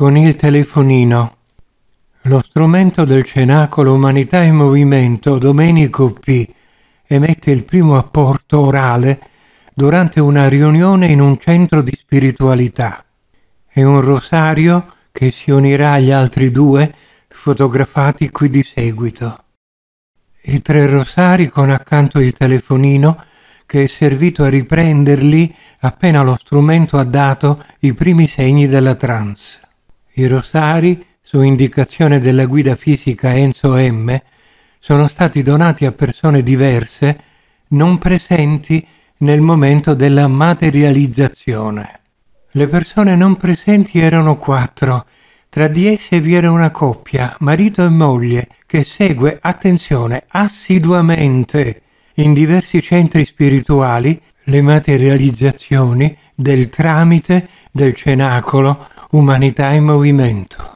con il telefonino. Lo strumento del Cenacolo Umanità in Movimento, Domenico P., emette il primo apporto orale durante una riunione in un centro di spiritualità. È un rosario che si unirà agli altri due fotografati qui di seguito. I tre rosari con accanto il telefonino che è servito a riprenderli appena lo strumento ha dato i primi segni della trance. I rosari, su indicazione della guida fisica Enzo M., sono stati donati a persone diverse non presenti nel momento della materializzazione. Le persone non presenti erano quattro. Tra di esse vi era una coppia, marito e moglie, che segue, attenzione, assiduamente in diversi centri spirituali le materializzazioni del tramite del cenacolo Umanità in Movimento.